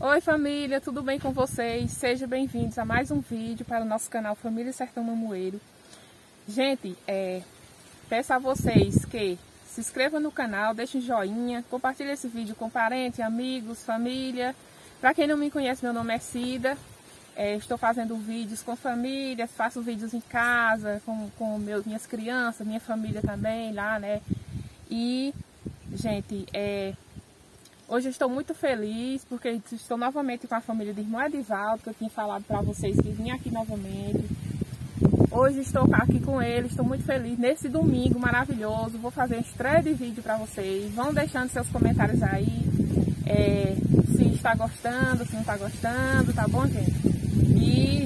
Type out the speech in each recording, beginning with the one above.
Oi família, tudo bem com vocês? Sejam bem-vindos a mais um vídeo para o nosso canal Família Sertão Mamoeiro. Gente, é, peço a vocês que se inscrevam no canal, deixem um joinha, compartilhem esse vídeo com parentes, amigos, família. Para quem não me conhece, meu nome é Cida. É, estou fazendo vídeos com família, faço vídeos em casa, com, com meus, minhas crianças, minha família também lá, né? E, gente, é, Hoje eu estou muito feliz porque estou novamente com a família de irmão Edivaldo, que eu tinha falado para vocês que vinha aqui novamente. Hoje estou aqui com ele, estou muito feliz. Nesse domingo maravilhoso, vou fazer estreia de vídeo para vocês. Vão deixando seus comentários aí, é, se está gostando, se não está gostando, tá bom, gente?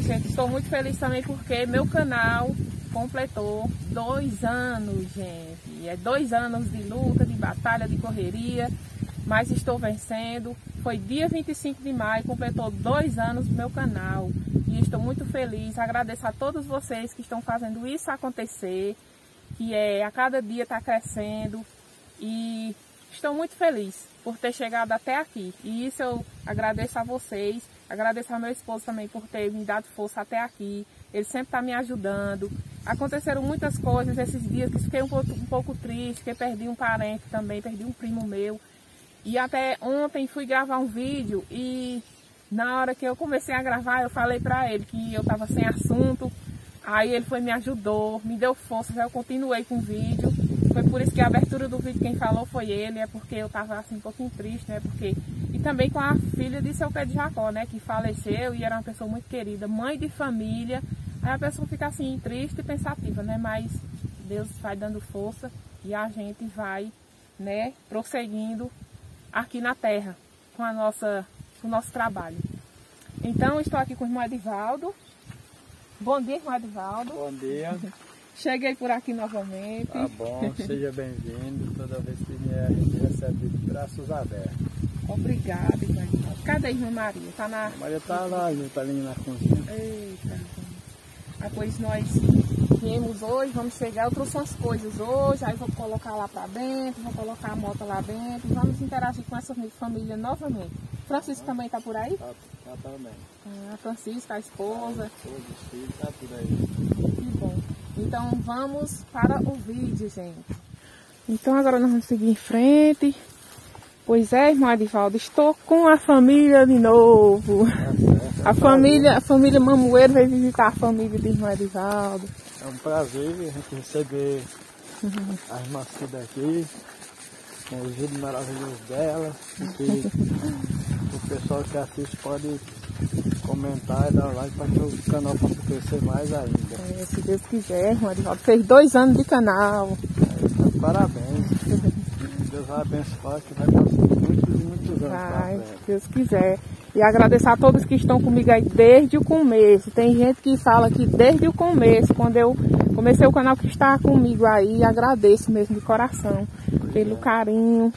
Gente, estou muito feliz também porque meu canal completou dois anos, gente. É dois anos de luta, de batalha, de correria mas estou vencendo. Foi dia 25 de maio, completou dois anos do meu canal e estou muito feliz. Agradeço a todos vocês que estão fazendo isso acontecer, que é a cada dia está crescendo e estou muito feliz por ter chegado até aqui. E isso eu agradeço a vocês, agradeço ao meu esposo também por ter me dado força até aqui. Ele sempre está me ajudando. Aconteceram muitas coisas esses dias que fiquei um pouco, um pouco triste, que perdi um parente também, perdi um primo meu. E até ontem fui gravar um vídeo e na hora que eu comecei a gravar eu falei pra ele que eu tava sem assunto. Aí ele foi me ajudou, me deu força, eu continuei com o vídeo. Foi por isso que a abertura do vídeo quem falou foi ele, é porque eu tava assim um pouquinho triste, né? Porque também com a filha de seu pé de Jacó, né, que faleceu e era uma pessoa muito querida, mãe de família. Aí a pessoa fica assim triste e pensativa, né? Mas Deus vai dando força e a gente vai, né, prosseguindo aqui na terra com, a nossa, com o nosso trabalho. Então, estou aqui com o irmão Edivaldo. Bom dia, irmão Edivaldo. Bom dia. Cheguei por aqui novamente. Tá bom, seja bem-vindo. Toda vez que vier, a gente recebe de braços abertos. Obrigada, irmã. Cadê a irmã Maria? Tá na... Maria tá lá, tá ali na cozinha. Eita. Ah, pois nós viemos hoje, vamos chegar, eu trouxe umas coisas hoje, aí vou colocar lá para dentro, vou colocar a moto lá dentro, vamos interagir com essa família novamente. Francisco também está por aí? Tá, tá também. Ah, Francisco, a esposa. A esposa, os filhos, tá por aí. Que bom. Então vamos para o vídeo, gente. Então agora nós vamos seguir em frente. Pois é, irmão Adivaldo, estou com a família de novo. Tá a família, a família Mamoeiro veio visitar a família de irmão Edivaldo. É um prazer a gente receber a irmã Cida aqui, com o vídeo maravilhoso dela, que o pessoal que assiste pode comentar e dar like para que o canal possa crescer mais ainda. É, se Deus quiser, irmão Edivaldo fez dois anos de canal. É, então, parabéns. Deus vai abençoar que vai passar muitos e muitos anos. Vai, se Deus quiser. E agradecer a todos que estão comigo aí desde o começo. Tem gente que fala que desde o começo, quando eu comecei o canal que está comigo aí, agradeço mesmo de coração pelo carinho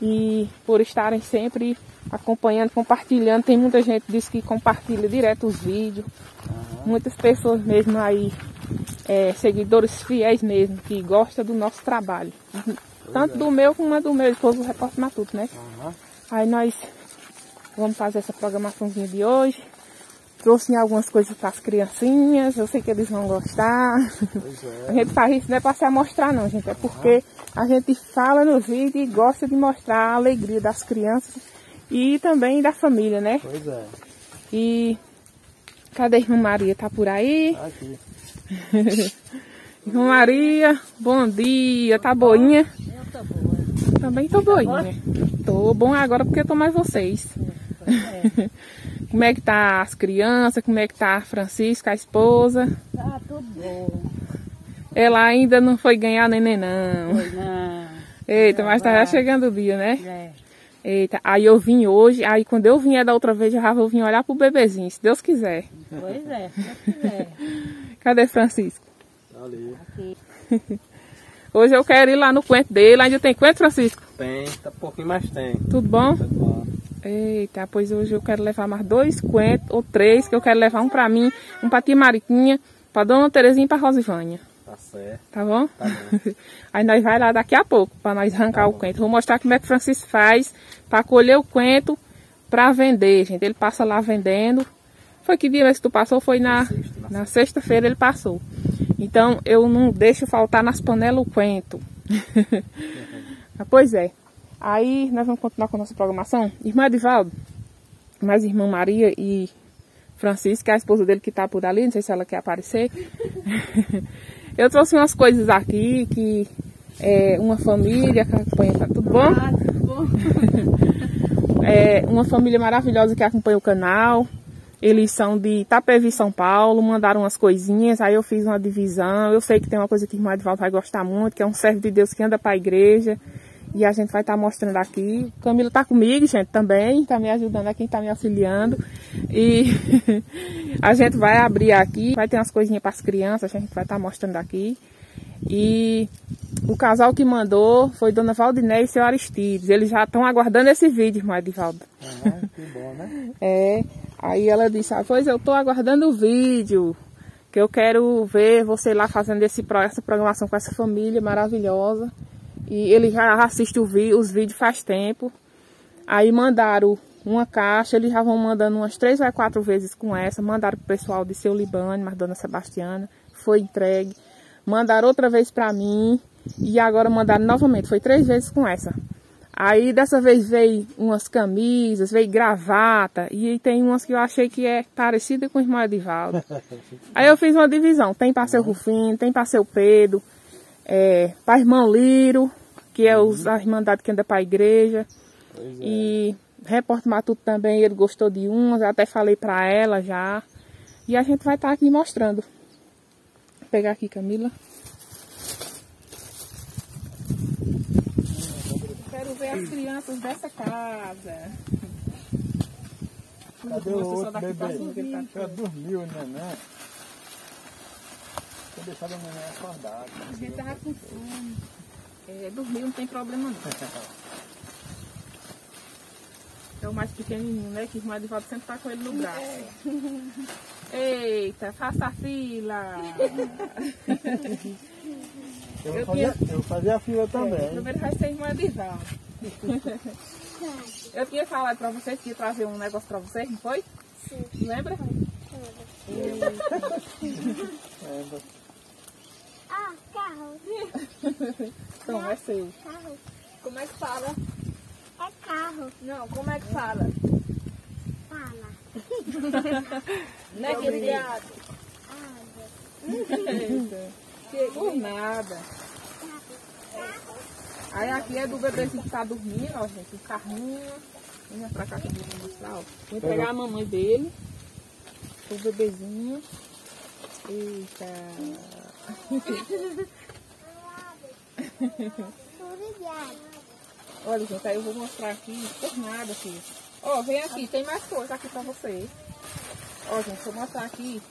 e por estarem sempre acompanhando, compartilhando. Tem muita gente que diz que compartilha direto os vídeos. Uhum. Muitas pessoas mesmo aí, é, seguidores fiéis mesmo, que gostam do nosso trabalho. Tanto é. do meu como do meu esposo, o Repórter Matuto, né? Uhum. Aí nós Vamos fazer essa programaçãozinha de hoje. Trouxe algumas coisas para as criancinhas, eu sei que eles vão gostar. É. A gente faz isso não é para se amostrar não, gente, é porque a gente fala no vídeo e gosta de mostrar a alegria das crianças e também da família, né? Pois é. E cadê a irmã Maria? Tá por aí? Tá aqui. irmã Maria, bom dia, tá boinha? Eu tô boa. Também tô boinha. Tô bom agora porque eu tô mais vocês. É. como é que tá as crianças? Como é que tá a Francisca, a esposa? Tá tudo bom. Ela ainda não foi ganhar neném não. Foi não. Eita, mas tá já chegando o dia, né? É. Eita, aí eu vim hoje, aí quando eu vim da outra vez, eu já vou vir olhar pro bebezinho, se Deus quiser. Pois é, se Deus quiser. Cadê Francisco? Tá ali. Aqui. Hoje eu quero ir lá no coentro dele, ainda tem coentro, Francisco? Tem, tá pouquinho, mas tem. Tudo bom? Tudo bom. Eita, pois hoje eu quero levar mais dois coentros ou três, que eu quero levar um pra mim, um pra tia Mariquinha, pra Dona Terezinha e pra Rosivânia. Tá certo. Tá bom? Tá bom. Aí nós vai lá daqui a pouco para nós arrancar Tá o coentro. Vou mostrar como é que o Francisco faz para colher o coentro para vender, gente. Ele passa lá vendendo. Foi que dia que tu passou? Foi na na sexta-feira ele passou. Então eu não deixo faltar nas panelas o coentro. Ah, pois é. Aí nós vamos continuar com a nossa programação. Irmã Edivaldo, mais irmã Maria e Francisca, a esposa dele que tá por ali, não sei se ela quer aparecer. Eu trouxe umas coisas aqui que é uma família que acompanha. Tá tudo bom? Ah, tudo bom? É uma família maravilhosa que acompanha o canal. Eles são de Itapevi, São Paulo, mandaram umas coisinhas, aí eu fiz uma divisão. Eu sei que tem uma coisa que o irmão Edvaldo vai gostar muito, que é um servo de Deus que anda para a igreja. E a gente vai estar mostrando aqui. Camila tá comigo, gente, também, tá me ajudando aqui, tá me auxiliando. E a gente vai abrir aqui, vai ter umas coisinhas para as crianças, a gente vai estar mostrando aqui. E o casal que mandou foi Dona Valdiné e seu Aristides. Eles já estão aguardando esse vídeo, irmão Edivaldo. Ah, que bom, né? É, aí ela disse, ah, pois eu tô aguardando o vídeo, que eu quero ver você lá fazendo esse, essa programação com essa família maravilhosa. E ele já assiste vi- os vídeos faz tempo. Aí mandaram uma caixa, eles já vão mandando umas três ou quatro vezes com essa. Mandaram pro pessoal de seu Libane, mas Dona Sebastiana, foi entregue. Mandaram outra vez pra mim e agora mandaram novamente, foi três vezes com essa. Aí dessa vez veio umas camisas, veio gravata e tem umas que eu achei que é parecida com o irmão Edivaldo. Aí eu fiz uma divisão, tem para seu Rufino, tem para seu Pedro, é, para irmão Liro, que é os, a irmandade que anda para a igreja. Pois é. E repórter Matuto também, ele gostou de umas, até falei para ela já. E a gente vai estar aqui mostrando. Vou pegar aqui, Camila. As crianças dessa casa. Cadê o outro bebê? tá Já dormiu, né? Vou deixar a manhã acordada. A gente tava com fome. É, dormir não tem problema não. É o mais pequenininho, né? Que o irmão de volta sempre tá com ele no braço. Eita, faça a fila. Eu vou, Eu fazer, tinha- eu vou fazer a fila também. Primeiro vai ser irmã de Val. Eu tinha falado pra vocês que ia trazer um negócio pra vocês, não foi? Sim. Lembra? É, Ah, carro. Então, é seu. Carro. Como é que fala? É carro. Não, como é que fala? Fala. Né, criado? Água. Por nada. Aí aqui é do bebezinho que tá dormindo, ó, gente. O carrinho. Vem pra cá que eu vou mostrar, ó. Vem pegar a mamãe dele. O bebezinho. Eita. Olha, gente, aí eu vou mostrar aqui. Por nada, filho. Ó, vem aqui. Tem mais coisa aqui pra você. Ó, gente, vou mostrar aqui.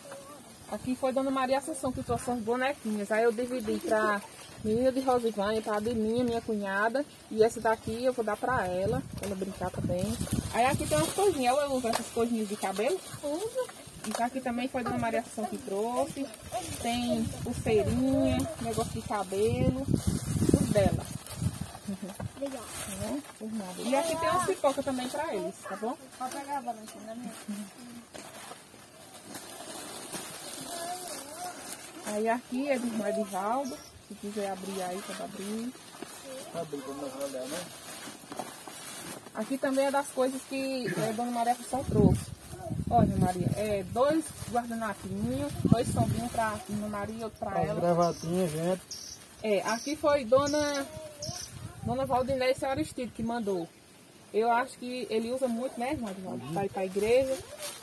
Aqui foi Dona Maria Assunção que trouxe as bonequinhas. Aí eu dividi pra menina de Rosivânia, pra Adelinha, minha cunhada. E essa daqui eu vou dar pra ela, pra ela brincar também. Aí aqui tem umas coisinhas. Eu uso essas coisinhas de cabelo. Usa. Isso aqui também foi Dona Maria Assunção que trouxe. Tem pulseirinha, negócio de cabelo. Tudo dela. Obrigada. Tá nada. E aqui tem uma pipoca também pra eles, tá bom? Pode pegar a Valentina, né? Aí aqui é do irmão Edivaldo. Se quiser abrir aí, pode abrir. Abre pra nós olhar, né? Aqui também é das coisas que a Dona Maria Assunção trouxe. Olha, Maria, é dois guardanafinhos, dois sombrinhos pra Dona Maria e outro pra As ela. gravatinhas, gente. É, aqui foi Dona Dona Valdiné e Senhora que mandou. Eu acho que ele usa muito, né, irmão Edivaldo? Pra ir pra igreja.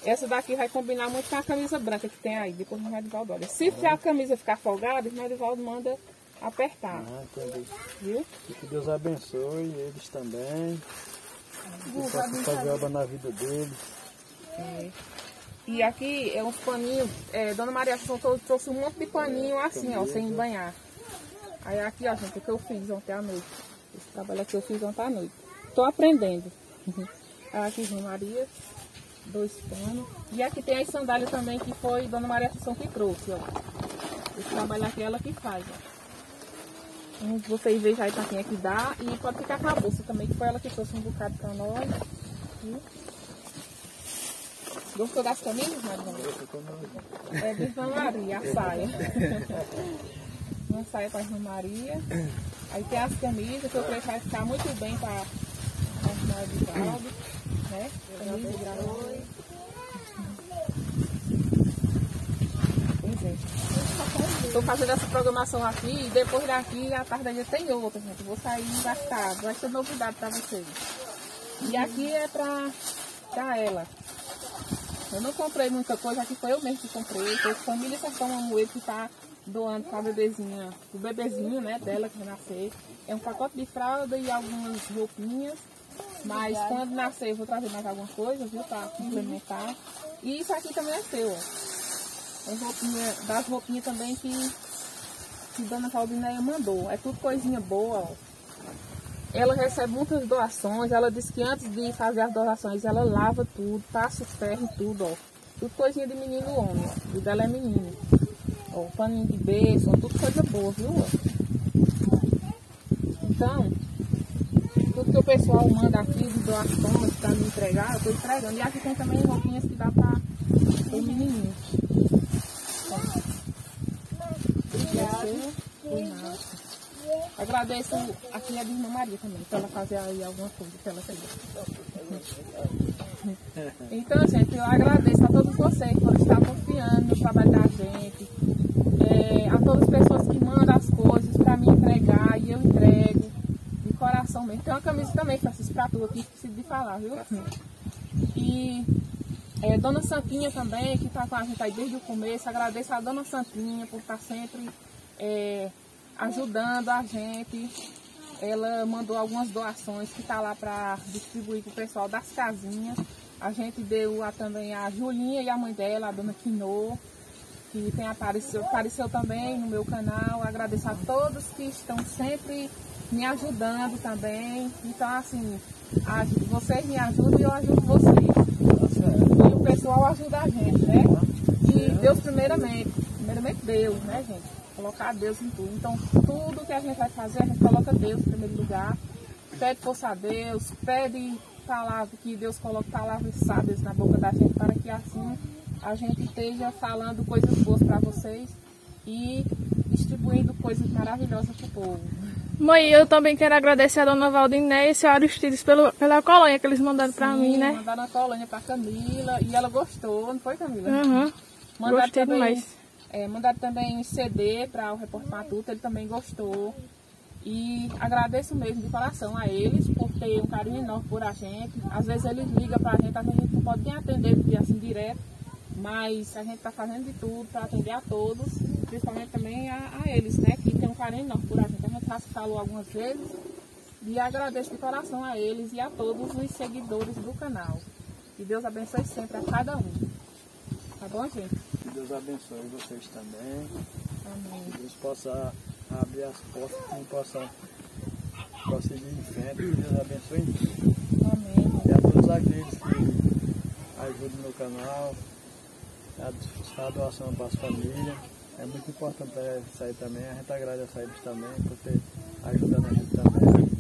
Essa daqui vai combinar muito com a camisa branca que tem aí. Depois o irmão Edivaldo olha. Se a camisa ficar folgada, o irmão Edivaldo manda apertar. Ah, entendi. Viu? E que Deus abençoe eles também. Que possa fazer obra na vida deles. É. E aqui é uns paninhos. É, Dona Maria trouxe um monte de paninho assim, ó, sem banhar. Aí aqui, ó, gente, o que eu fiz ontem à noite. Esse trabalho aqui eu fiz ontem à noite. Tô aprendendo. Aqui, Dona Maria, dois panos. E aqui tem as sandálias também, que foi Dona Maria Assunção que trouxe, ó. Esse trabalho aqui é ela que faz, ó. Vocês vejam aí pra quem é que dá. E pode ficar com a bolsa também, que foi ela que trouxe um bocado pra nós. Gostou das camisas, Maria? É de Irmã Maria, a saia. Uma saia para Irmã Maria. Aí tem as camisas, que eu creio que vai ficar muito bem para a irmã de Valdo. Né? Camisa de gravador. Pois é. Estou fazendo essa programação aqui e depois daqui, à tarde ainda tem outra, gente. Vou sair e vai ser novidade para vocês. E aqui é para ela. Eu não comprei muita coisa, aqui foi eu mesmo que comprei. Foi a família Sertão Mamoeiro que está doando para a bebezinha, o bebezinho né, dela que nascer. É um pacote de fralda e algumas roupinhas. Mas quando nascer eu vou trazer mais alguma coisa, viu, para complementar. E isso aqui também é seu, ó. É roupinha, das roupinhas também que, que Dona Valdineia mandou. É tudo coisinha boa, ó. Ela recebe muitas doações. Ela disse que antes de fazer as doações, ela lava tudo, passa o ferro e tudo, ó. Tudo coisinha de menino homem, ó. O dela é menino. Ó, paninho de beijo, tudo coisa boa, viu? Então, tudo que o pessoal manda aqui de doações para me entregar, eu tô entregando. E aqui tem também roupinhas que dá para o menininho. Obrigada. Agradeço a de Irmã Maria também, para ela fazer aí alguma coisa que ela fez. Então, gente, eu agradeço a todos vocês por estar confiando no trabalho da gente. É, a todas as pessoas que mandam as coisas para me entregar e eu entrego. De coração mesmo. Tem uma camisa também, Francisco, pra tu aqui, esqueci de falar, viu? E é, Dona Santinha também, que está com a gente aí desde o começo. Agradeço a Dona Santinha por estar sempre é, ajudando a gente. Ela mandou algumas doações que está lá para distribuir para o pessoal das casinhas. A gente deu a, também a Julinha e a mãe dela, a dona Quinô, que tem apareceu, apareceu também no meu canal. Agradeço a todos que estão sempre me ajudando também. Então, assim, vocês me ajudam e eu ajudo vocês. Pessoal ajuda a gente, né? E Deus primeiramente. Primeiramente Deus, né, gente? Colocar Deus em tudo. Então, tudo que a gente vai fazer, a gente coloca Deus em primeiro lugar. Pede força a Deus, pede palavra, que Deus coloque palavras sábias na boca da gente, para que assim a gente esteja falando coisas boas para vocês e distribuindo coisas maravilhosas para o povo. Mãe, eu também quero agradecer a dona Valdiné e a senhora Aristides pelo, pela colônia que eles mandaram Sim, mim, né? Mandaram a colônia para Camila e ela gostou, não foi, Camila? Uhum. Mandaram Gostei também, demais. É, mandaram também CD para o Repórter Matuto, ele também gostou. E agradeço mesmo de coração a eles por ter um carinho enorme por a gente. Às vezes eles ligam para a gente, às vezes a gente não pode nem atender assim direto, mas a gente está fazendo de tudo para atender a todos, principalmente também a, a eles, né? Que tem um carinho enorme por a gente. A gente já falou algumas vezes e agradeço de coração a eles e a todos os seguidores do canal. Que Deus abençoe sempre a cada um. Tá bom, gente? Que Deus abençoe vocês também. Amém. Que Deus possa abrir as portas que possam prosseguir em frente. Que Deus abençoe tudo. Amém. E a todos aqueles que ajudam no canal, a doação para as famílias. É muito importante isso aí também. A gente agradece a eles também por ter ajudado a gente também.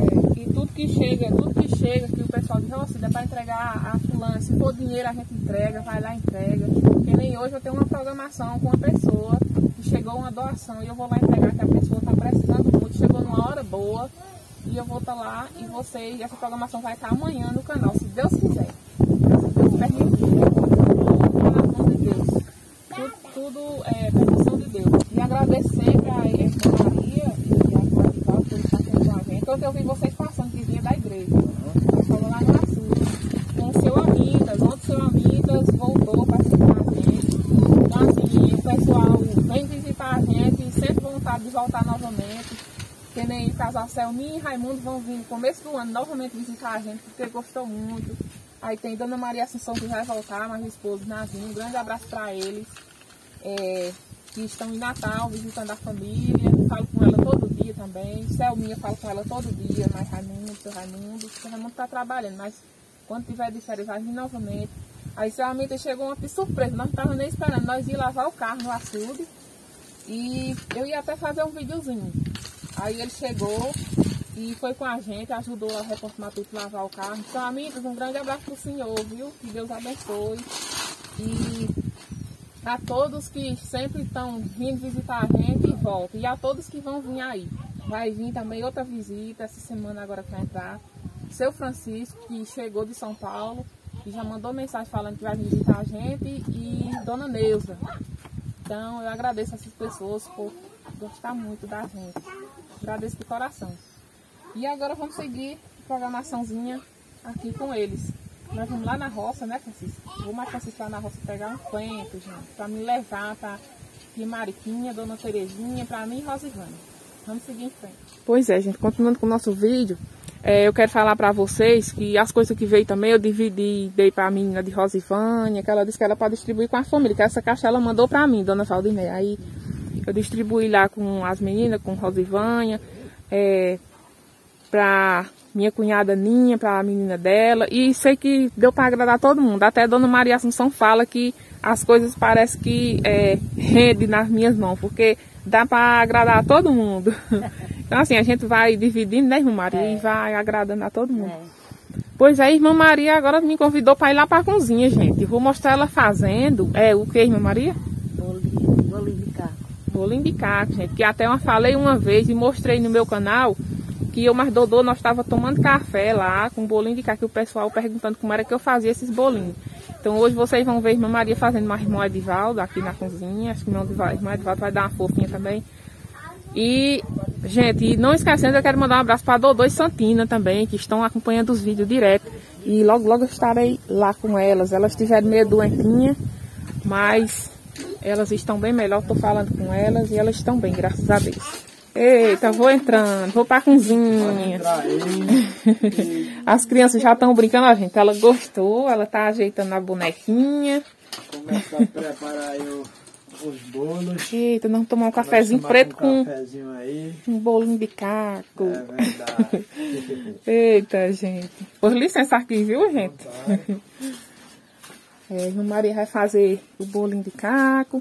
É, e tudo que chega, tudo que chega, que o pessoal diz, nossa, dá para entregar a fulana, se for dinheiro a gente entrega, vai lá e entrega. Porque nem hoje eu tenho uma programação com uma pessoa que chegou uma doação e eu vou lá entregar que a pessoa está precisando muito, chegou numa hora boa e eu vou estar lá e vocês, essa programação vai estar amanhã no canal, se Deus quiser. Se Deus permitir. Tudo nas mãos de Deus. Tudo, tudo é permissão de Deus. E agradeço sempre a irmã Maria e a irmã de Paulo por estar sempre com a gente. Ontem eu vi vocês passando que vinha da igreja. Nós falamos lá no Açúcar. Com o seu Amigas. Ontem o seu Amigas voltou para visitar a gente. Então assim, o pessoal vem visitar a gente sempre vontade de voltar novamente. O casal Selminha e Raimundo vão vir no começo do ano novamente visitar a gente, porque gostou muito. Aí tem Dona Maria Assunção que vai voltar, mais esposa Nazinho. Um grande abraço para eles. É, que estão em Natal visitando a família. Falo com ela todo também. Selminha falo com ela todo dia, mais Raimundo, seu Raimundo. Seu Raimundo está trabalhando, mas quando tiver de férias vai vir novamente. Aí seu amigo chegou uma surpresa, nós não estávamos nem esperando. Nós ia lavar o carro no açude e eu ia até fazer um videozinho. Aí ele chegou e foi com a gente, ajudou a repórter Matuto lavar o carro. Então, amigos, um grande abraço pro senhor, viu? Que Deus abençoe. E a todos que sempre estão vindo visitar a gente e voltam. E a todos que vão vir aí. Vai vir também outra visita essa semana agora que vai entrar. Seu Francisco, que chegou de São Paulo e já mandou mensagem falando que vai visitar a gente. E Dona Neuza. Então eu agradeço essas pessoas por gostar muito da gente. Agradeço de coração. E agora vamos seguir a programaçãozinha aqui com eles. Nós vamos lá na roça, né, Francisco? Vou mais Francisco lá na roça pegar um quento, gente, pra me levar pra Mariquinha, Dona Terezinha, pra mim e Rosivana. Vamos seguir em frente. Pois é, gente, continuando com o nosso vídeo, é, eu quero falar pra vocês que as coisas que veio também eu dividi, dei pra menina de Rosivânia, que ela disse que era pra distribuir com a família, que essa caixa ela mandou pra mim, Dona Valdiné. Aí eu distribuí lá com as meninas, com Rosivânia, é, pra minha cunhada Ninha, para a menina dela. E sei que deu para agradar todo mundo. Até dona Maria Assunção fala que as coisas parecem que é, rende nas minhas mãos, porque dá para agradar a todo mundo. Então assim, a gente vai dividindo, né, irmã Maria? É. E vai agradando a todo mundo. É. Pois é, irmã Maria agora me convidou para ir lá para a cozinha, gente. vou mostrar ela fazendo. É o que, irmã Maria? Bolinho, bolinho de caco. Bolinho de caco, gente. Que até eu falei uma vez e mostrei no meu canal que eu mais Dodô, nós estava tomando café lá, com bolinho de cá, que o pessoal perguntando como era que eu fazia esses bolinhos. Então hoje vocês vão ver irmã Maria fazendo mais irmão Edivaldo aqui na cozinha. Acho que irmão Edivaldo vai dar uma fofinha também. E, gente, não esquecendo, eu quero mandar um abraço para Dodô e Santina também, que estão acompanhando os vídeos direto. E logo, logo eu estarei lá com elas. Elas estiveram meio doentinhas, mas elas estão bem melhor. Estou falando com elas e elas estão bem, graças a Deus. Eita, vou entrando, vou pra cozinha. As crianças já estão brincando, a gente. Ela gostou, ela tá ajeitando a bonequinha. Começa a preparar aí os bolos. Eita, nós vamos tomar um cafezinho preto um com cafezinho aí. um bolinho de caco. É verdade. Eita, gente. Por licença aqui, viu, gente? É, irmã Maria vai fazer o bolinho de caco.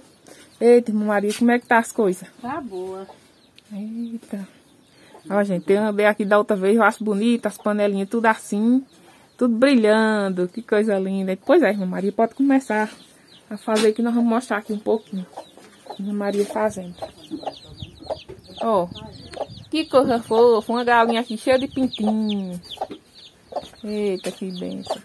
Eita, irmã Maria, como é que tá as coisas? Tá boa. Eita. Ó, gente, eu andei aqui da outra vez, eu acho bonita, as panelinhas tudo assim, tudo brilhando, que coisa linda. Pois é, irmã Maria, pode começar a fazer que nós vamos mostrar aqui um pouquinho. Irmã Maria fazendo. Ó, que coisa fofa, uma galinha aqui cheia de pintinho. Eita, que benção.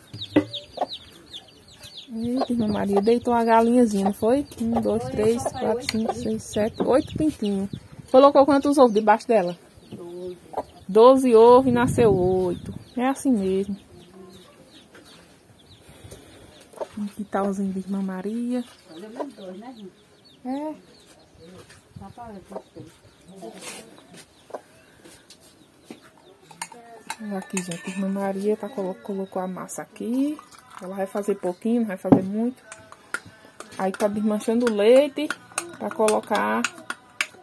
Eita, irmã Maria, deitou uma galinhazinha, não foi? Um, dois, três, quatro, cinco, seis, sete, oito pintinhos. Colocou quantos ovos debaixo dela? Doze. Doze ovos e nasceu oito. É assim mesmo. Um quintalzinho de irmã Maria. Dois, né, É. Aqui, gente, irmã Maria tá, colocou a massa aqui. Ela vai fazer pouquinho, não vai fazer muito. Aí tá desmanchando o leite para colocar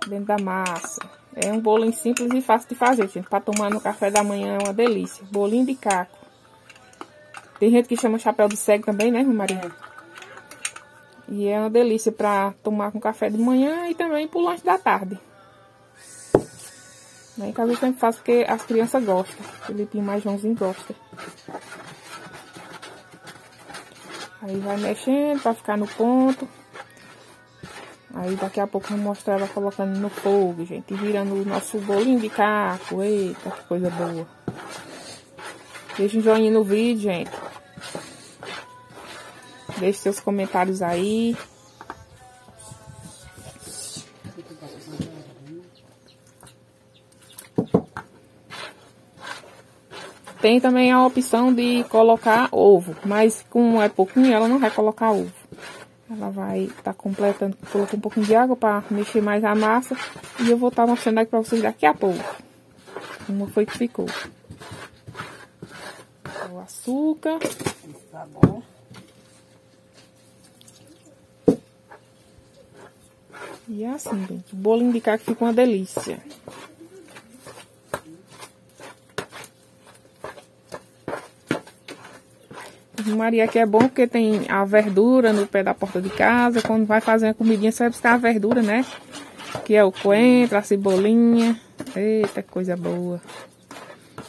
dentro da massa. É um bolinho simples e fácil de fazer, gente. Para tomar no café da manhã é uma delícia. Bolinho de caco. Tem gente que chama chapéu de cego também, né, Maria? É. E é uma delícia para tomar com café de manhã e também pro lanche da tarde. Em casa eu sempre faço porque as crianças gostam. Felipinho mais Joãozinho gosta. Aí vai mexendo para ficar no ponto. Aí daqui a pouco eu vou mostrar ela colocando no fogo, gente. Virando o nosso bolinho de caco. Eita, que coisa boa. Deixa um joinha no vídeo, gente. Deixe seus comentários aí. Tem também a opção de colocar ovo, mas como é pouquinho, ela não vai colocar ovo. Ela vai estar tá completando, colocou um pouquinho de água para mexer mais a massa. E eu vou estar tá mostrando aqui para vocês daqui a pouco. Como foi que ficou. O açúcar. Tá bom. E é assim, gente. O bolo indicar que fica uma delícia. Maria que é bom porque tem a verdura no pé da porta de casa. Quando vai fazer uma comidinha, você vai buscar a verdura, né? Que é o coentro, a cebolinha. Eita, coisa boa.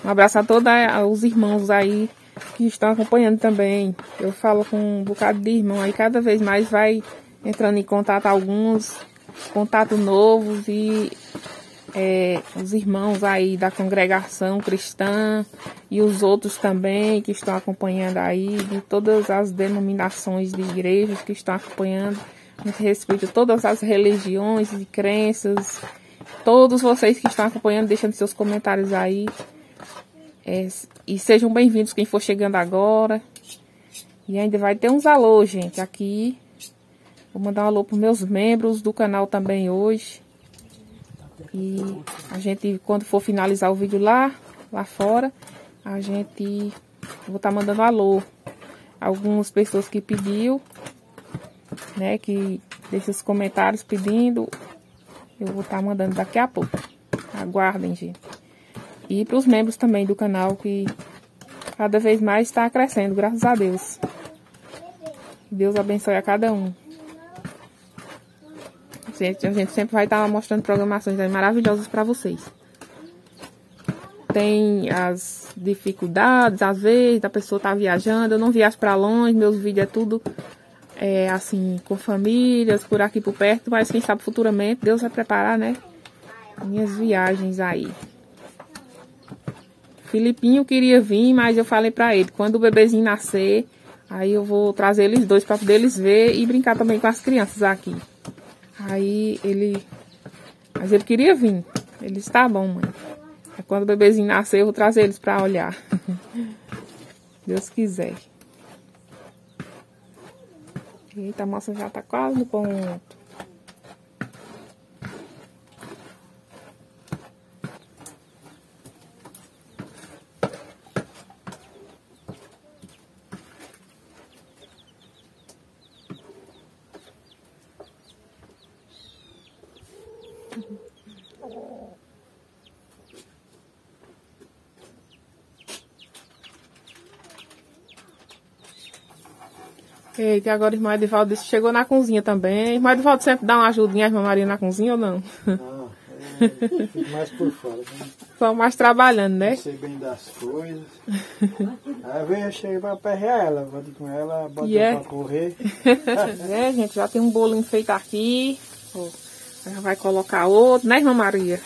Um abraço a todos os irmãos aí que estão acompanhando também. Eu falo com um bocado de irmão aí, cada vez mais vai entrando em contato alguns, contato novos e é, os irmãos aí da congregação cristã e os outros também que estão acompanhando aí, de todas as denominações de igrejas que estão acompanhando. A gente respeita todas as religiões e crenças. Todos vocês que estão acompanhando, deixando seus comentários aí. É, e sejam bem-vindos quem for chegando agora. E ainda vai ter uns alô, gente, aqui. Vou mandar um alô para meus membros do canal também hoje. E a gente, quando for finalizar o vídeo lá, lá fora, a gente vou estar tá mandando alô. Algumas pessoas que pediu, né, que os comentários pedindo, eu vou estar tá mandando daqui a pouco. Aguardem, gente. E para os membros também do canal que cada vez mais está crescendo, graças a Deus. Deus abençoe a cada um. A gente sempre vai estar tá mostrando programações maravilhosas para vocês. Tem as dificuldades, às vezes, a pessoa tá viajando. Eu não viajo para longe, meus vídeos é tudo é, assim, com famílias, por aqui por perto, mas quem sabe futuramente Deus vai preparar, né? Minhas viagens aí. Filipinho queria vir, mas eu falei pra ele, quando o bebezinho nascer, aí eu vou trazer eles dois para poder eles ver e brincar também com as crianças aqui. Aí ele. Mas ele queria vir. Ele está bom, mãe. Quando o bebezinho nascer, eu vou trazer eles para olhar. Deus quiser. Eita, a moça já tá quase no ponto. Eita, agora irmã Edivaldo disse chegou na cozinha também. Irmã Edivaldo sempre dá uma ajudinha à irmã Maria na cozinha ou não? Não, é, fico mais por fora. Né? Só mais trabalhando, né? Não sei bem das coisas. Aí vem, eu chego pra perrear ela, vou com ela, bota yeah. pra correr. é, gente, já tem um bolinho feito aqui. já vai colocar outro, né, irmã Maria?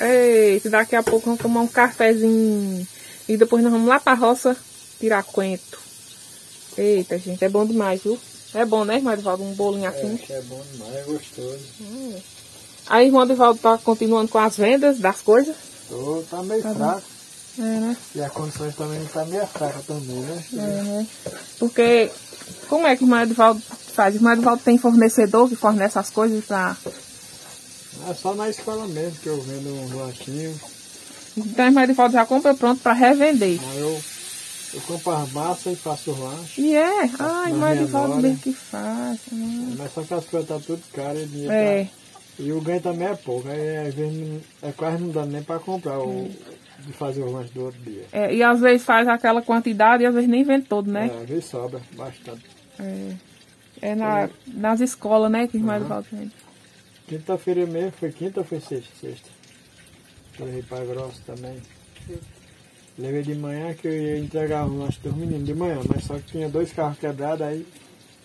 Eita, daqui a pouco vamos tomar um cafezinho. E depois nós vamos lá pra roça tirar coentro. Eita, gente, é bom demais, viu? É bom, né, irmão Edivaldo? Um bolinho assim. É, é bom demais, é gostoso. Hum. Aí, irmão Edivaldo tá continuando com as vendas das coisas? Tô, tá meio tá fraco. É, né? E as condições também tá meio fraca também, né? É, né? Porque, como é que o irmão Edivaldo faz? O irmão Edivaldo tem fornecedor que fornece as coisas pra... É só na escola mesmo que eu vendo um latinho. Então, o irmão Edivaldo já compra pronto pra revender. Aí eu eu compro as massas e faço o lanche. E é? Ai, mas Edivaldo mesmo que faz. Hum. Mas só que as coisas estão tá tudo caras e é. Tá... E o ganho também é pouco. Aí às vezes é quase não dá nem para comprar o, de fazer o lanche do outro dia. É, e às vezes faz aquela quantidade e às vezes nem vende todo, né? É, às vezes sobra bastante. É, é na, nas escolas, né, que os mais uhum. vende. Quinta-feira mesmo, foi quinta ou foi sexta? Sexta. Levei para grosso também. Levei de manhã que eu ia entregar o lanche dos meninos de manhã, mas só que tinha dois carros quebrados, aí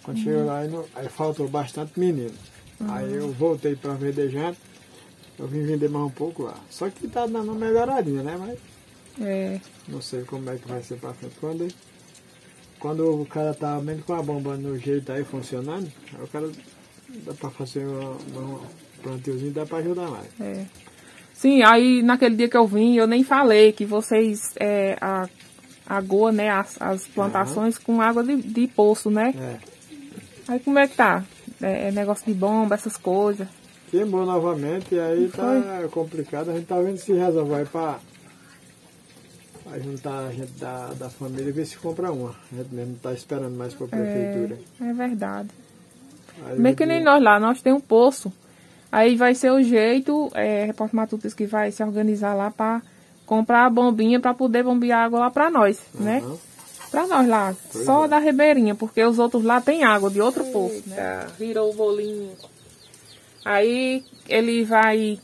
quando uhum. chegou lá, aí, não, aí, faltou bastante menino. Uhum. Aí eu voltei para verdejante, eu vim vender mais um pouco lá. Só que tá dando uma melhoradinha, né? Mas é. não sei como é que vai ser para frente. Quando, quando o cara tá mesmo com a bomba no jeito aí funcionando, aí o cara dá para fazer um plantiozinho, dá para ajudar mais. É. Sim, aí naquele dia que eu vim, eu nem falei que vocês é, a, agoa, né, as, as plantações uhum. com água de, de poço, né? É. Aí como é que tá? É, é negócio de bomba, essas coisas. Queimou novamente e aí tá complicado. A gente tá vendo se resolve pra, pra juntar a gente da, da família e ver se compra uma. A gente mesmo tá esperando mais pra prefeitura. É, é verdade. Aí Meio que nem nós lá, nós temos um poço. Aí vai ser o jeito, é, Repórter Matutas que vai se organizar lá para comprar a bombinha para poder bombear água lá para nós, uhum. né? Pra nós lá, só da ribeirinha, porque os outros lá tem água de outro poço, né? Virou o bolinho. Aí ele vai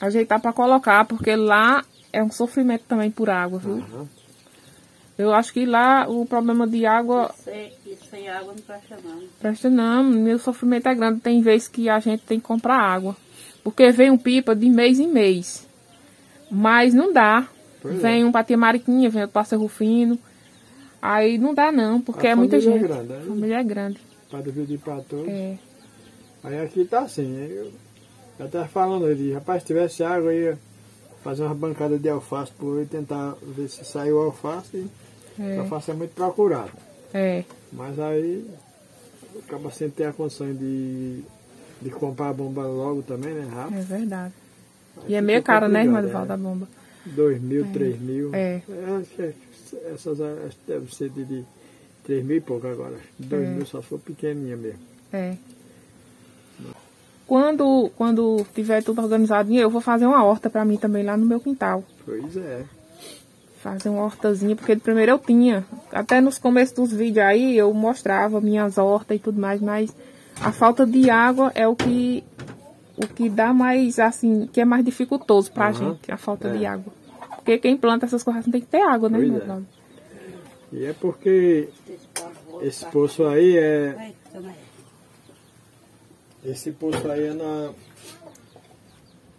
ajeitar pra colocar, porque lá é um sofrimento também por água, viu? Aham. Eu acho que lá o problema de água Sem, sem água não presta não. presta não, meu sofrimento é grande. Tem vezes que a gente tem que comprar água. Porque vem um pipa de mês em mês. Mas não dá. Pois é. vem um pra tia Mariquinha, vem outro pra Ser Rufino. Aí não dá não, porque A é muita família é gente. grande, né? A família é grande. Para dividir para todos. É. Aí aqui tá assim, eu, eu tava falando ali, rapaz, se tivesse água, eu ia fazer uma bancada de alface por e tentar ver se saiu alface. e É, alface é muito procurado. é, Mas aí acaba sem ter a condição de, de comprar a bomba logo também, né? Rápido. é verdade. Aí E é meio caro, né, complicado, irmã é. da bomba? Dois mil, três mil. É. acho que essas acho que deve ser de, de três mil e pouco agora. Dois É. mil só for pequenininha mesmo. É. Quando, quando tiver tudo organizadinho, eu vou fazer uma horta pra mim também lá no meu quintal. Pois é. Fazer uma hortazinha, porque de primeiro eu tinha. Até nos começos dos vídeos aí eu mostrava minhas hortas e tudo mais, mas a falta de água é o que o que dá mais, assim, que é mais dificultoso pra Aham. gente, a falta É. de água. Porque quem planta essas coisas não tem que ter água, né, meu é. E é porque esse poço aí é. Esse poço aí é na.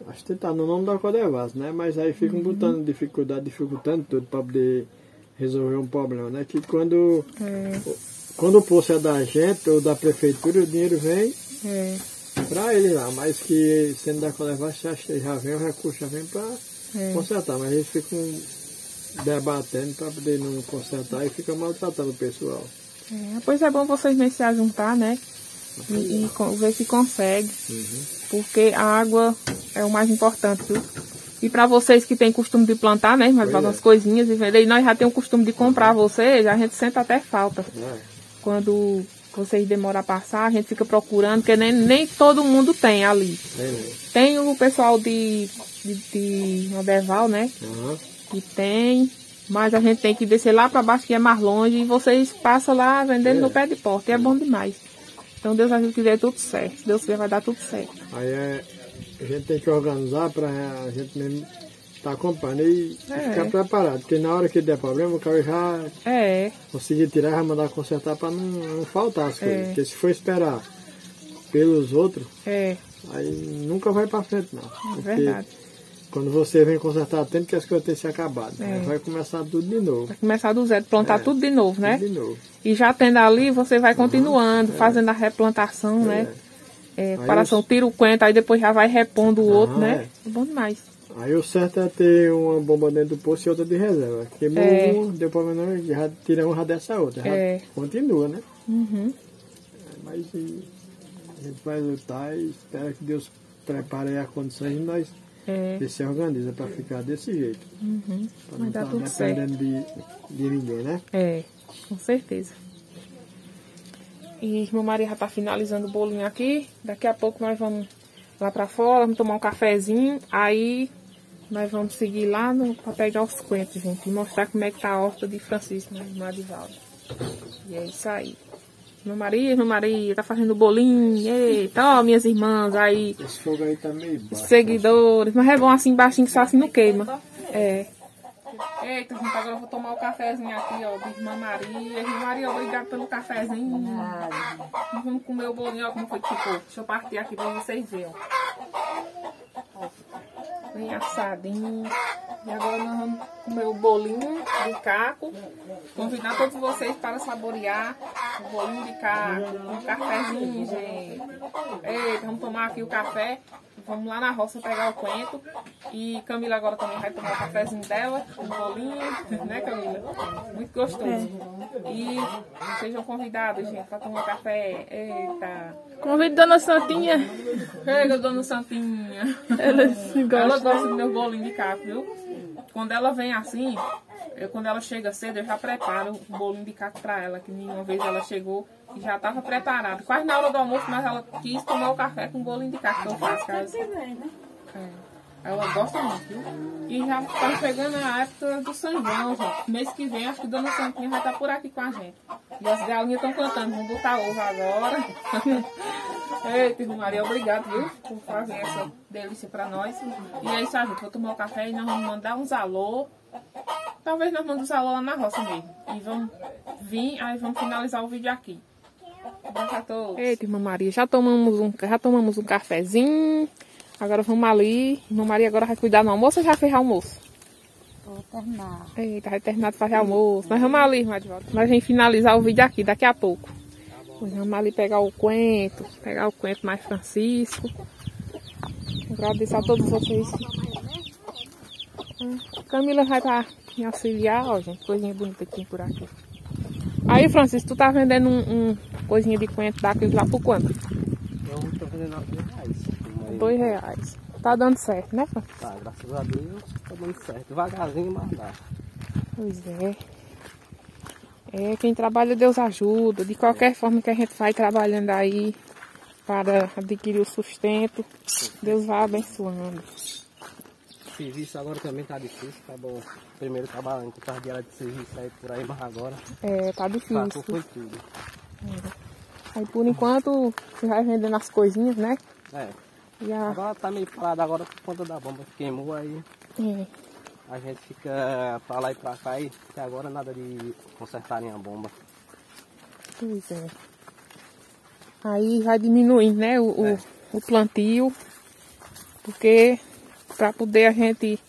Acho que tá no nome da Codevas, né? Mas aí ficam botando dificuldade, dificultando tudo para poder resolver um problema, né? Que quando, É, quando o poço é da gente ou da prefeitura, o dinheiro vem é, para ele lá, mas que sendo da Codevas já, já vem, o recurso já vem para é. consertar, mas eles ficam debatendo para poder não consertar e fica maltratando o pessoal. É, pois é bom vocês mesmos se ajuntar, né? E, e co- ver se consegue. Porque a água é o mais importante, viu? E para vocês que têm costume de plantar, né? Mas é. umas coisinhas e vender. E nós já temos o costume de comprar vocês, a gente sente até falta. né? Quando vocês demoram a passar, a gente fica procurando, porque nem, nem todo mundo tem ali. É? Tem o pessoal de, de, de Nodeval, né? Aham. que tem, mas a gente tem que descer lá para baixo que é mais longe e vocês passam lá vendendo É. no pé de porta. E é bom demais. Então Deus ajuda que dê tudo certo. Se Deus quiser vai dar tudo certo. Aí é, a gente tem que organizar para a gente mesmo estar acompanhando e É. ficar preparado. Porque na hora que der problema, o cara já É, conseguir tirar, vai mandar consertar para não, não faltar as coisas. É. Porque se for esperar pelos outros, é, aí nunca vai para frente não. é Porque verdade. Quando você vem consertar a tempo que as coisas têm se acabado. É. Aí vai começar tudo de novo. Vai começar do zero, plantar É. tudo de novo, né? Tudo de novo. E já tendo ali, você vai continuando, fazendo a replantação, né? É, Aí comparação, os- tira o coentro, aí depois já vai repondo o outro, Ah, né? É bom demais. Aí o certo é ter uma bomba dentro do poço e outra de reserva. Queimou É. um, deu problema, não, já tira uma dessa outra. É. Continua, né? Uhum. Mas e, a gente vai lutar e espera que Deus prepare aí a condição e nós É, se organiza para ficar desse jeito. uhum. Para não dar estar tudo certo. de, de ninguém, né? É, com certeza. E irmã Maria já tá finalizando o bolinho aqui. Daqui a pouco nós vamos lá pra fora, vamos tomar um cafezinho. Aí nós vamos seguir lá no, pegar os coentros, gente. E mostrar como é que tá a horta de Francisco, né? Irmã Adivaldo. E é isso aí. Irmã Maria, irmã Maria, tá fazendo bolinho. Eita, ó, minhas irmãs aí. Esse fogo aí tá meio baixo. Seguidores. Mas é bom assim baixinho que só assim não queima. É. Eita, gente, agora eu vou tomar o cafezinho aqui, ó, de Irmã Maria. Irmã Maria, obrigada pelo cafezinho. Vamos comer o bolinho, ó, como foi que ficou. Deixa eu partir aqui pra vocês verem, ó. Bem assadinho. E agora nós vamos o bolinho de caco. Convidar todos vocês para saborear o bolinho de caco. Um cafezinho, gente. Eita, vamos tomar aqui o café. Vamos lá na roça pegar o coentro. E Camila agora também vai tomar o cafezinho dela, um bolinho, né Camila? Muito gostoso. E sejam convidados, gente, para tomar café. Eita. Convido Dona Santinha. Pega, dona Santinha. Ela se Ela gosta. gosta do meu bolinho de caco, viu? Quando ela vem assim, eu, quando ela chega cedo, eu já preparo o bolinho de caco pra ela, que nenhuma vez ela chegou e já estava preparado. Quase na hora do almoço, mas ela quis tomar o café com o bolinho de caco que eu faço. ela- né? É. Ela gosta muito, viu? E já tá chegando a época do São João, gente. Mês que vem, acho que Dona Santinha vai estar por aqui com a gente. E as galinhas estão cantando, vamos botar ovo agora. Eita, Maria, obrigado, viu? Por fazer essa delícia pra nós. E é isso aí, gente. Vou tomar o café e nós vamos mandar uns alô. Talvez nós mandemos alô lá na roça mesmo. E vamos vir, aí vamos finalizar o vídeo aqui. Abraço a todos. Eita, irmã Maria, já tomamos um, já tomamos um cafezinho. Agora vamos ali. Maria agora vai cuidar do almoço ou já fez almoço? Vou terminar. Eita, vai terminar de fazer almoço. Nós vamos ali, irmã de volta. Nós vamos finalizar o vídeo aqui, daqui a pouco. Nós vamos ali pegar o coentro, pegar o coentro mais Francisco. Agradecer a todos vocês. Hum, Camila vai estar me auxiliar, ó, gente. Coisinha bonita aqui por aqui. Aí, Francisco, tu tá vendendo um, um coisinha de coentro daqueles lá por quanto? Eu estou vendendo dois reais. Tá dando certo, né? Tá, graças a Deus, tá dando certo. Devagarzinho, mas dá. Pois é. É, quem trabalha, Deus ajuda. De qualquer forma que a gente vai trabalhando aí para adquirir o sustento, Deus vai abençoando. Serviço agora também tá difícil, tá bom. Primeiro trabalhando com tarde de serviço aí por aí, mas agora É, tá difícil. foi tudo. Aí por enquanto você vai vendendo as coisinhas, né? É, A, agora tá meio parado agora por conta da bomba que queimou aí. é, A gente fica pra lá e pra cá e até agora nada de consertarem a bomba. pois é. Aí vai diminuindo, né, o, o, É. o plantio, porque para poder a gente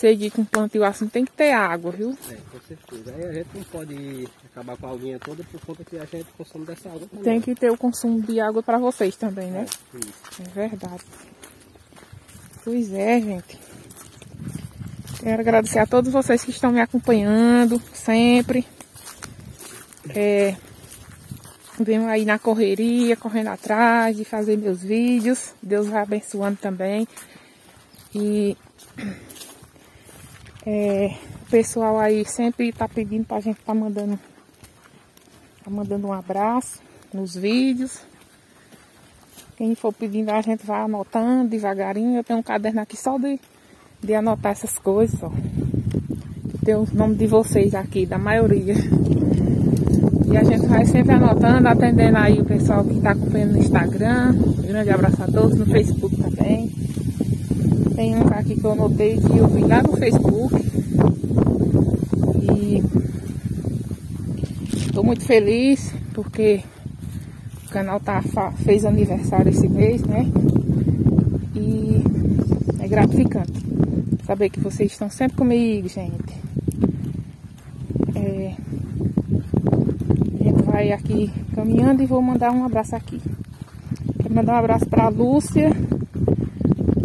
seguir com o plantio assim tem que ter água, viu? É, com certeza. Aí a gente não pode acabar com a aguinha toda por conta que a gente consome dessa água também. Tem que ter o consumo de água para vocês também, né? É, isso. É verdade. Pois é, gente. Quero agradecer a todos vocês que estão me acompanhando sempre. É, venho aí na correria, correndo atrás de fazer meus vídeos. Deus vai abençoando também. E é, o pessoal aí sempre tá pedindo pra gente tá mandando, tá mandando um abraço nos vídeos. Quem for pedindo, a gente vai anotando devagarinho. Eu tenho um caderno aqui só de, de anotar essas coisas, ó. Tem o nome de vocês aqui, da maioria. E a gente vai sempre anotando, atendendo aí o pessoal que está acompanhando no Instagram. Um grande abraço a todos, no Facebook também. Tem um aqui que eu anotei que eu vi lá no Facebook. E estou muito feliz porque o canal tá, fez aniversário esse mês, né? E é gratificante saber que vocês estão sempre comigo, gente. É, a gente vai aqui caminhando e vou mandar um abraço aqui. Quero mandar um abraço para Lúcia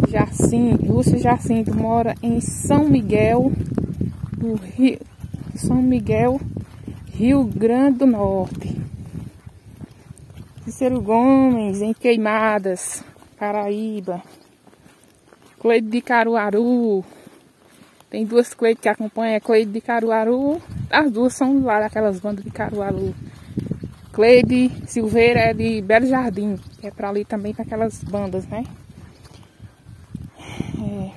Jacinto. Lúcia Jacinto mora em São Miguel, no Rio, São Miguel, Rio Grande do Norte. Cícero Gomes, em Queimadas, Paraíba. Cleide de Caruaru. Tem duas Cleide que acompanham, Cleide de Caruaru. As duas são lá daquelas bandas de Caruaru. Cleide Silveira é de Belo Jardim. É pra ali também para aquelas bandas, né? É.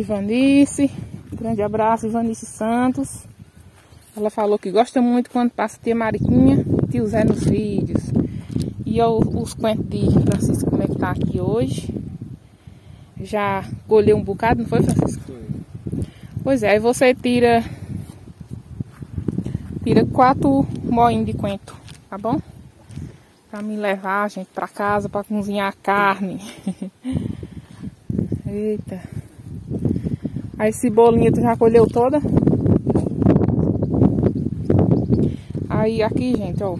Ivanice. Grande abraço, Ivanice Santos. Ela falou que gosta muito quando passa tia Mariquinha e tio Zé nos vídeos. E eu, os coentos de Francisco, como é que tá aqui hoje. Já colheu um bocado, não foi, Francisco? Pois é, aí você tira. Tira quatro moinhos de coentro, tá bom? Pra me levar, gente, pra casa pra cozinhar a carne. Eita. Aí cebolinha tu já colheu toda? Aí aqui, gente, ó.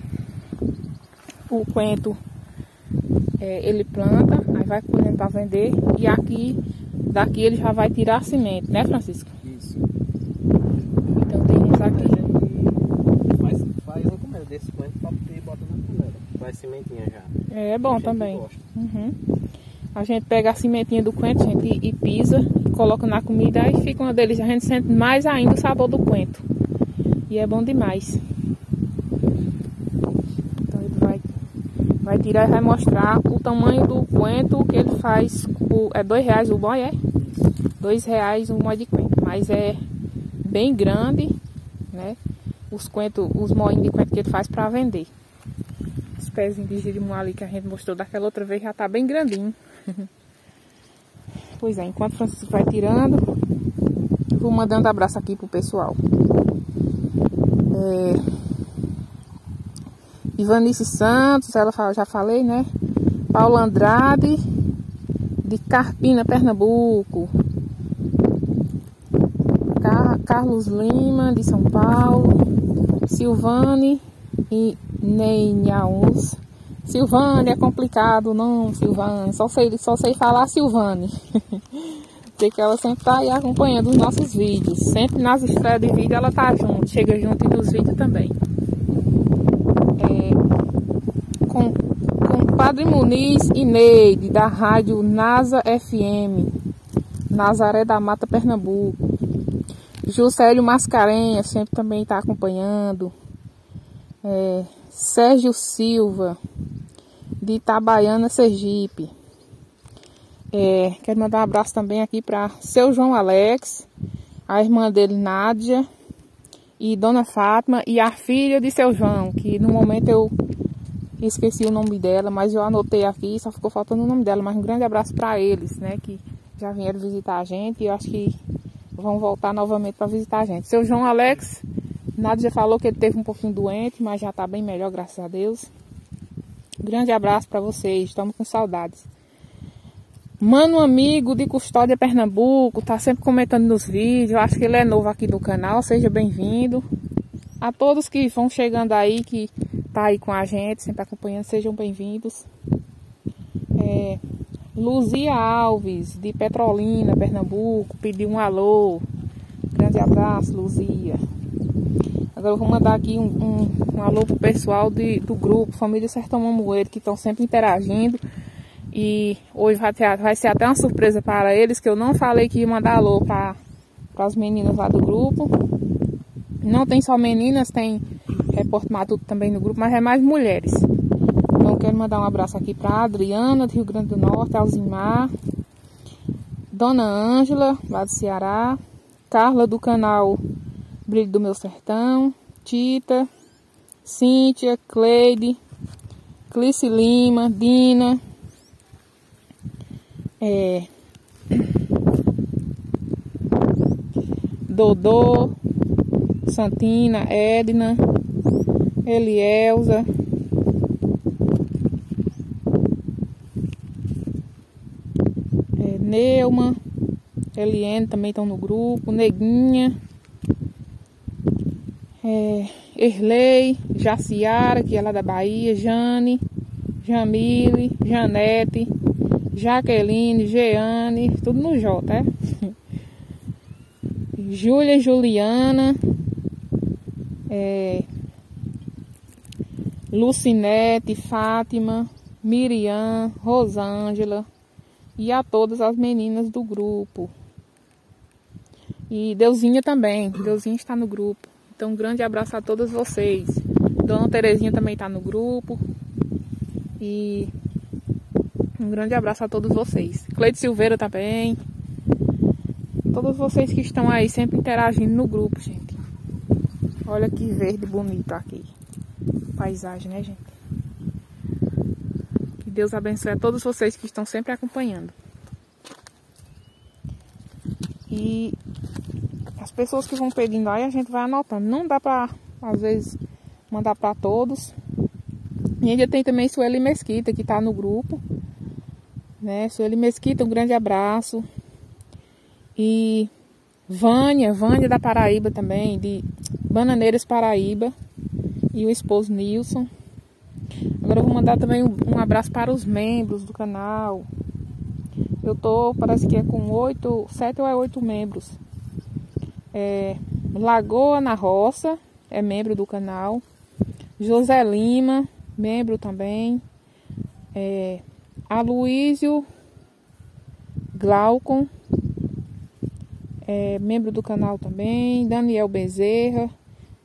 O coentro, é, ele planta, aí vai colhendo pra vender. E aqui, daqui ele já vai tirar a semente, né, Francisco? Isso. Então tem uns aqui. Faz, faz um comer desse coentro pra poder botar na panela. Faz sementinha já. É, é bom também. Uhum. A gente pega a sementinha do coentro, gente, e, e pisa, e coloca na comida, aí fica uma delícia. A gente sente mais ainda o sabor do coentro. E é bom demais. Então ele vai, Vai tirar e vai mostrar o tamanho do coentro que ele faz. O, é dois reais o boy, é? Dois reais o molho de coentro. Mas é bem grande, né? Os coentros, os moinhos de coentro que ele faz para vender. Os pezinhos de girimum ali que a gente mostrou daquela outra vez já tá bem grandinho. pois é, enquanto o Francisco vai tirando, vou mandando abraço aqui pro pessoal. É... Ivanice Santos, ela já falei, né? Paulo Andrade, de Carpina, Pernambuco. Car Carlos Lima, de São Paulo. Silvane e Neinhaus. Silvane é complicado, não, Silvane. Só sei, só sei falar Silvane. Sei que ela sempre tá aí acompanhando os nossos vídeos. Sempre nas estreias de vídeo ela tá junto. Chega junto nos vídeos também. É, com, com Padre Muniz e Neide, da rádio NASA FM, Nazaré da Mata, Pernambuco. Juscelio Mascarenhas sempre também está acompanhando. É, Sérgio Silva, de Itabaiana, Sergipe. É, quero mandar um abraço também aqui para seu João Alex, a irmã dele Nádia e Dona Fátima e a filha de seu João, que no momento eu esqueci o nome dela, mas eu anotei aqui, só ficou faltando o nome dela, mas um grande abraço para eles, né, que já vieram visitar a gente e eu acho que vão voltar novamente para visitar a gente. Seu João Alex, Nádia falou que ele teve um pouquinho doente, mas já está bem melhor, graças a Deus. Grande abraço para vocês, estamos com saudades. Mano amigo de Custódia Pernambuco, tá sempre comentando nos vídeos. Acho que ele é novo aqui no canal, seja bem-vindo. A todos que vão chegando aí, que tá aí com a gente, sempre acompanhando, sejam bem-vindos. É, Luzia Alves, de Petrolina, Pernambuco, pediu um alô. Grande abraço, Luzia. Agora eu vou mandar aqui um, um, um alô pro pessoal de, do grupo Família Sertão Mamoeiro, que estão sempre interagindo. E hoje vai, ter, vai ser até uma surpresa para eles, que eu não falei que ia mandar alô para as meninas lá do grupo. Não tem só meninas, tem repórter matuto também no grupo, mas é mais mulheres. Então quero mandar um abraço aqui para Adriana, do Rio Grande do Norte, Alzimar, Dona Ângela, lá do Ceará, Carla do canal Brilho do Meu Sertão, Tita, Cíntia, Cleide, Clice Lima, Dina, é, Dodô, Santina, Edna, Elielza, é, Neuma, Eliane também estão no grupo, Neguinha, é, Erlei, Jaciara, que é lá da Bahia, Jane, Jamile, Janete, Jaqueline, Jeane, tudo no J, é? Júlia Juliana, é, Lucinete, Fátima, Miriam, Rosângela e a todas as meninas do grupo. E Deusinha também, Deusinha está no grupo. Então um grande abraço a todos vocês. Dona Terezinha também está no grupo. E um grande abraço a todos vocês. Cleide Silveira também. Todos vocês que estão aí sempre interagindo no grupo, gente. Olha que verde bonito aqui. Paisagem, né, gente? Que Deus abençoe a todos vocês que estão sempre acompanhando. E pessoas que vão pedindo aí, a gente vai anotando. Não dá pra, às vezes, mandar para todos. E ainda tem também Sueli Mesquita, que tá no grupo né? Sueli Mesquita, um grande abraço. E Vânia, Vânia da Paraíba também, de Bananeiras Paraíba. E o esposo Nilson. Agora eu vou mandar também um, um abraço para os membros do canal. Eu tô, parece que é com oito, sete ou é oito membros. É, Lagoa na Roça, é membro do canal. José Lima, membro também. É, Aloísio Glaucon, é, membro do canal também, Daniel Bezerra,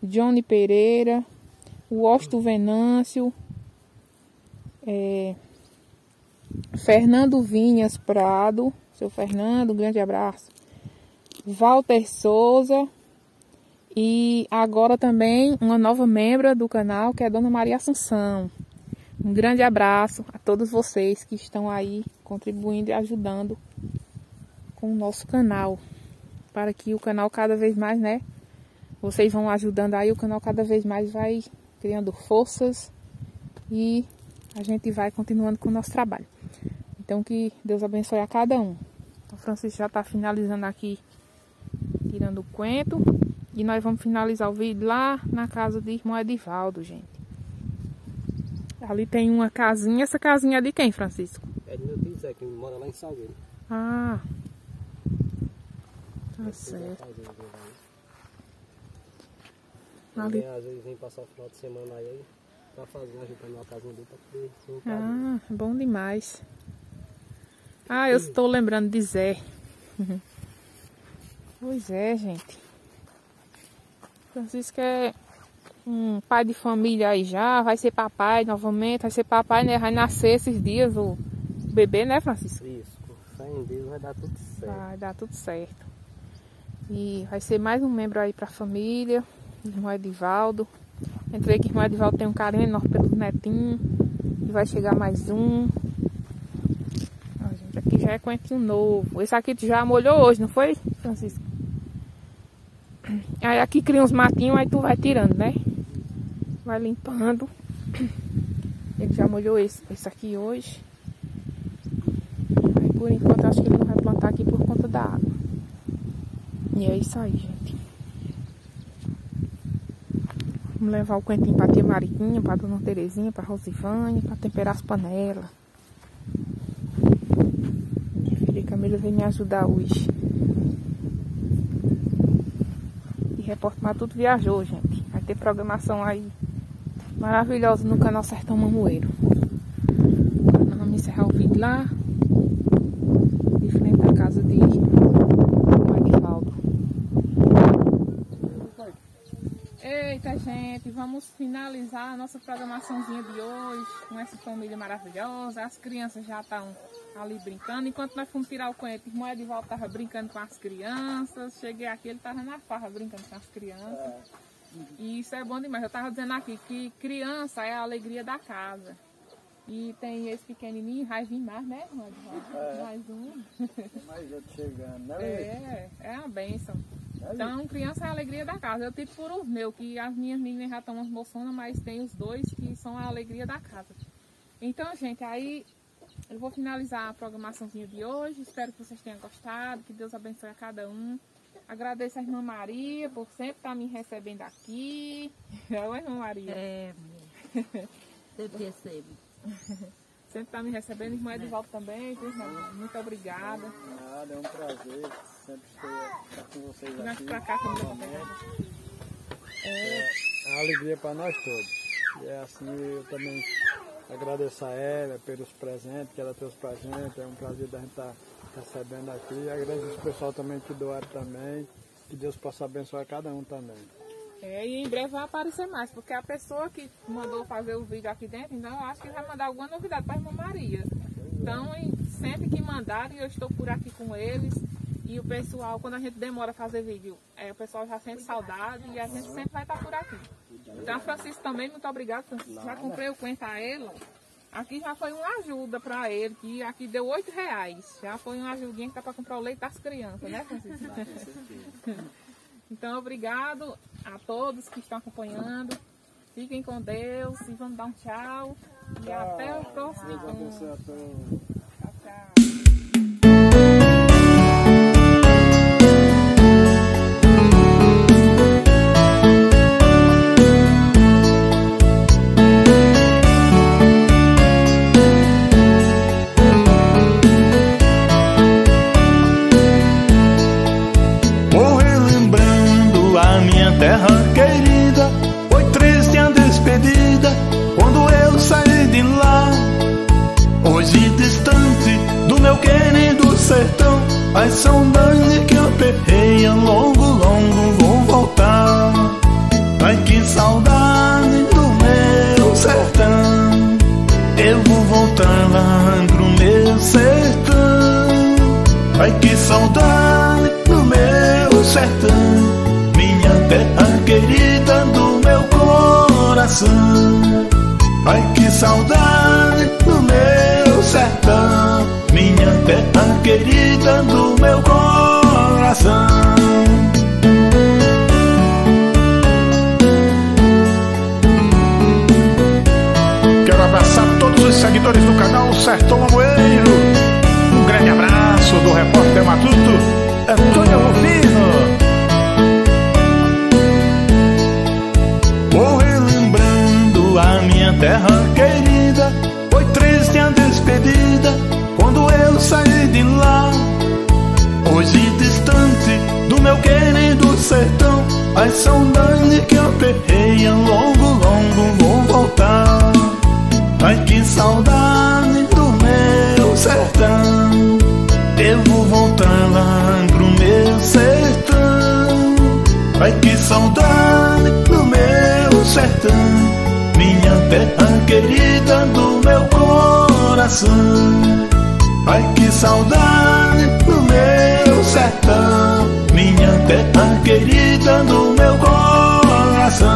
Johnny Pereira, Washington Venâncio, É, Fernando Vinhas Prado, seu Fernando, um grande abraço. Walter Souza e agora também uma nova membra do canal que é Dona Maria Assunção. Um grande abraço a todos vocês que estão aí contribuindo e ajudando com o nosso canal. Para que o canal cada vez mais, né? Vocês vão ajudando aí, o canal cada vez mais vai criando forças e a gente vai continuando com o nosso trabalho. Então que Deus abençoe a cada um. O Francisco já está finalizando aqui, tirando o quento. E nós vamos finalizar o vídeo lá na casa de irmão Edivaldo, gente. Ali tem uma casinha. Essa casinha é de quem, Francisco? É do meu tio Zé, que mora lá em Salgueiro. Ah. Tá certo. Ali. Às vezes vem passar o final de semana aí, tá fazendo, ajudando a casinha dele pra poder um Ah, bom demais. Ah, eu estou lembrando de Zé. Pois é, gente. Francisco é um pai de família aí já, vai ser papai novamente, vai ser papai, né? Vai nascer esses dias o bebê, né, Francisco? Isso, fé em Deus vai dar tudo certo. Vai dar tudo certo. E vai ser mais um membro aí pra família, irmão Edivaldo. Entrei que o irmão Edivaldo tem um carinho enorme pelo netinho. E vai chegar mais um. Ó, gente, aqui já é coentinho novo. Esse aqui tu já molhou hoje, não foi, Francisco? Aí aqui cria uns matinhos, aí tu vai tirando, né? Vai limpando. Ele já molhou esse, esse aqui hoje. Aí por enquanto acho que ele não vai plantar aqui por conta da água. E é isso aí, gente. Vamos levar o quentinho pra tia Mariquinha, pra dona Terezinha, pra Rosivânia, pra temperar as panelas. Minha filha Camila veio me ajudar hoje. E Repórter Matuto viajou, gente. Vai ter programação aí maravilhosa no canal Sertão Mamoeiro. Vamos encerrar o vídeo lá. De frente à casa de Magvaldo. Eita, gente, vamos finalizar a nossa programaçãozinha de hoje com essa família maravilhosa. As crianças já estão ali brincando. Enquanto nós fomos tirar o coentro, o irmão Edivaldo estava brincando com as crianças. Cheguei aqui, ele estava na farra brincando com as crianças. E isso é bom demais. Eu estava dizendo aqui que criança é a alegria da casa. E tem esse pequenininho, vai vir mais, né, irmão Edivaldo? É. Mais um. Mais outro chegando, né? É, é uma bênção. Então, criança é a alegria da casa. Eu tive por os meus, que as minhas meninas já estão umas moçonas, mas tem os dois que são a alegria da casa. Então, gente, aí eu vou finalizar a programaçãozinha de hoje. Espero que vocês tenham gostado, que Deus abençoe a cada um. Agradeço a irmã Maria por sempre estar me recebendo aqui. Oi, irmã Maria. É. Sempre recebo. Sempre está me recebendo. Irmã Edivaldo também? Muito obrigada. Nada, é um prazer. Sempre estar com vocês aqui. pra cá, pegar. É uma alegria para nós todos. E é assim, eu também agradeço a ela pelos presentes que ela trouxe pra gente. É um prazer da gente estar recebendo aqui. Agradeço o pessoal também que doaram também. Que Deus possa abençoar cada um também. É, e em breve vai aparecer mais, porque a pessoa que mandou fazer o vídeo aqui dentro, então eu acho que vai mandar alguma novidade para a irmã Maria. Então, em- sempre que mandarem, eu estou por aqui com eles. E o pessoal, quando a gente demora a fazer vídeo, é, o pessoal já sente saudade e a gente sempre vai estar por aqui. Então, Francisco também, muito obrigado, Francisco. Já comprei o quento a ela. Aqui já foi uma ajuda para ele, que aqui deu oito reais. Já foi uma ajudinha que dá para comprar o leite das crianças, né, Francisco? Então, obrigado a todos que estão acompanhando. Fiquem com Deus e vamos dar um tchau. E até o próximo. Deus querida do meu coração. Quero abraçar todos os seguidores do canal Sertão as saudades que eu perrei, logo, logo vou voltar. Ai que saudade do meu sertão, devo voltar lá pro meu sertão. Ai que saudade do meu sertão, minha terra querida do meu coração. Ai que saudade sertão, minha terra querida do meu coração.